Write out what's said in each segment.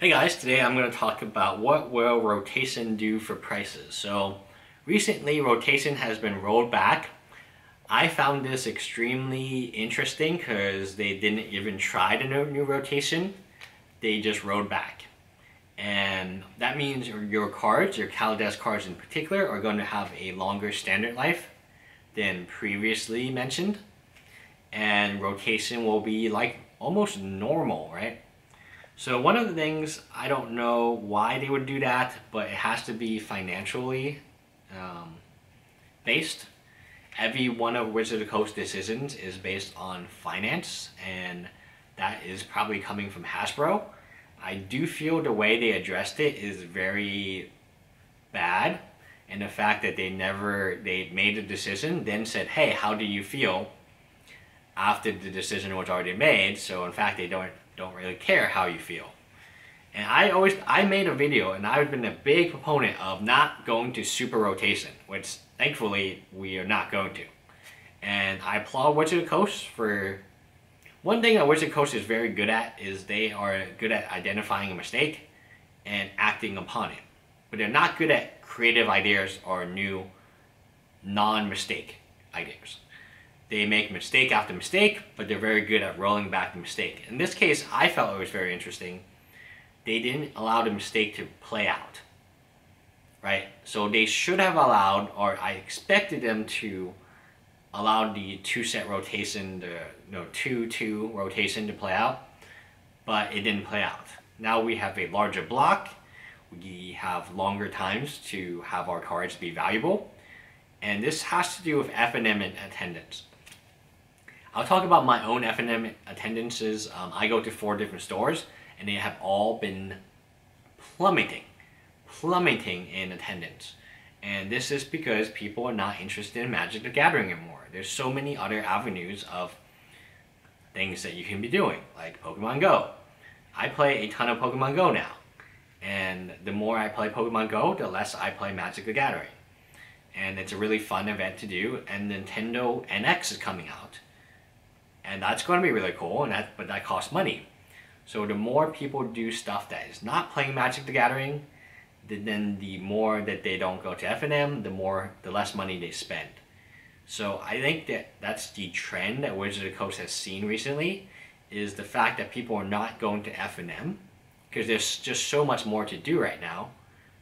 Hey guys, today I'm going to talk about what will rotation do for prices. So recently rotation has been rolled back. I found this extremely interesting because they didn't even try the new rotation. They just rolled back. And that means your cards, your Kaladesh cards in particular, are going to have a longer standard life than previously mentioned. And rotation will be like almost normal, right? So one of the things, I don't know why they would do that, but it has to be financially um, based. Every one of Wizard of the Coast decisions is based on finance, and that is probably coming from Hasbro. I do feel the way they addressed it is very bad, and the fact that they never, they made a decision, then said, hey, how do you feel? After the decision was already made. So in fact, they don't don't really care how you feel. And I always I made a video and I've been a big proponent of not going to super rotation, which thankfully we are not going to. And I applaud the Coast for one thing that the Coast is very good at is they are good at identifying a mistake and acting upon it. But they're not good at creative ideas or new non-mistake ideas. They make mistake after mistake, but they're very good at rolling back the mistake. In this case, I felt it was very interesting. They didn't allow the mistake to play out, right? So they should have allowed, or I expected them to allow the two set rotation, the no two two rotation to play out, but it didn't play out. Now we have a larger block. We have longer times to have our cards be valuable. And this has to do with FNM and attendance. I'll talk about my own FNM attendances. Um, I go to four different stores and they have all been plummeting, plummeting in attendance. And this is because people are not interested in Magic the Gathering anymore. There's so many other avenues of things that you can be doing, like Pokemon Go. I play a ton of Pokemon Go now. And the more I play Pokemon Go, the less I play Magic the Gathering. And it's a really fun event to do. And Nintendo NX is coming out and that's going to be really cool and that but that costs money. So the more people do stuff that is not playing magic the gathering then the more that they don't go to FNM the more the less money they spend. So I think that that's the trend that Wizard of the Coast has seen recently is the fact that people are not going to FNM because there's just so much more to do right now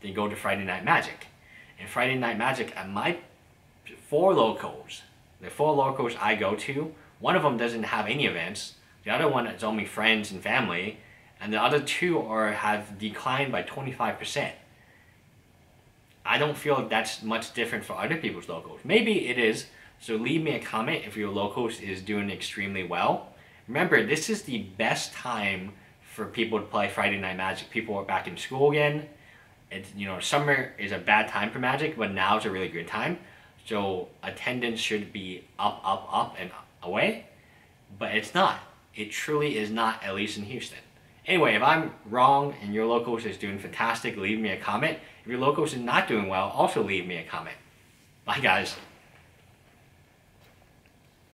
than go to Friday Night Magic. And Friday Night Magic at my four locals the four locals I go to one of them doesn't have any events. The other one is only friends and family. And the other two are have declined by 25%. I don't feel that's much different for other people's locals. Maybe it is. So leave me a comment if your locals is doing extremely well. Remember, this is the best time for people to play Friday Night Magic. People are back in school again. It's, you know, summer is a bad time for Magic, but now is a really good time. So attendance should be up, up, up, and away, but it's not. It truly is not, at least in Houston. Anyway, if I'm wrong and your locals is doing fantastic, leave me a comment. If your locals is not doing well, also leave me a comment. Bye guys.